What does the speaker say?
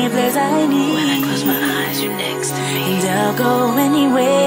any place I need. When I close my eyes, you're next to me. And I'll go anywhere